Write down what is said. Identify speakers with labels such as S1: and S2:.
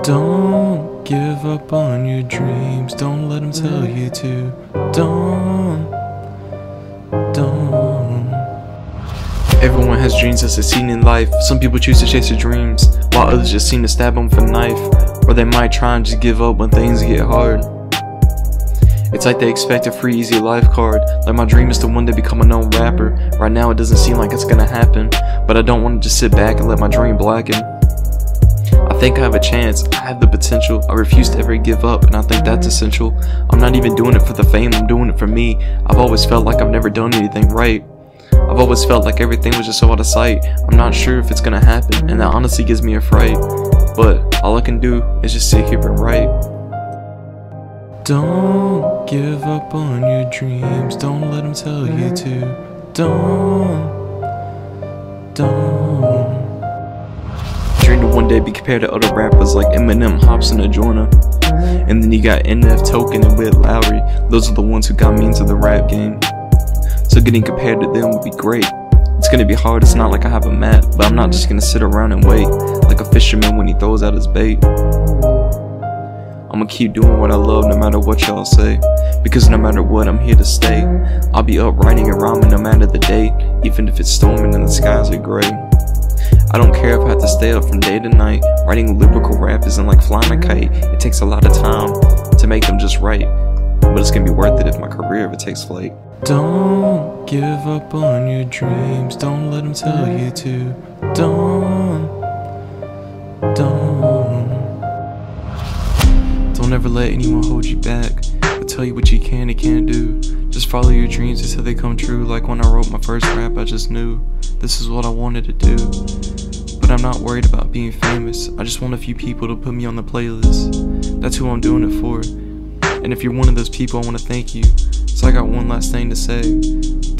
S1: Don't give up on your dreams. Don't let them tell you to. Don't. Don't. Everyone has dreams they seen in life. Some people choose to chase their dreams, while others just seem to stab them with a knife. Or they might try and just give up when things get hard. It's like they expect a free easy life card Like my dream is to one day become a known rapper Right now it doesn't seem like it's gonna happen But I don't want to just sit back and let my dream blacken think I have a chance, I have the potential. I refuse to ever give up and I think that's mm-hmm. essential. I'm not even doing it for the fame, I'm doing it for me. I've always felt like I've never done anything right. I've always felt like everything was just so out of sight. I'm not sure if it's gonna happen and that honestly gives me a fright. But all I can do is just sit here and write. Don't give up on your dreams. Don't let them tell you mm-hmm. to. Don't. Don't. Day be compared to other rappers like Eminem, Hopsin, and Joyner. And then you got NF Token and Witt Lowry. Those are the ones who got me into the rap game. So getting compared to them would be great. It's gonna be hard, it's not like I have a map, but I'm not just gonna sit around and wait like a fisherman when he throws out his bait. I'ma keep doing what I love no matter what y'all say. Because no matter what, I'm here to stay. I'll be up writing and rhyming no matter the date, even if it's storming and the skies are gray. I don't care if I have to stay up from day to night. Writing lyrical rap isn't like flying a kite. It takes a lot of time to make them just right. But it's gonna be worth it if my career ever takes flight. Don't give up on your dreams. Don't let them tell you to. Don't. Don't. Don't ever let anyone hold you back or tell you what you can and can't do. Just follow your dreams until they come true. Like when I wrote my first rap, I just knew this is what I wanted to do. But I'm not worried about being famous. I just want a few people to put me on the playlist. That's who I'm doing it for. And if you're one of those people, I want to thank you. So I got one last thing to say.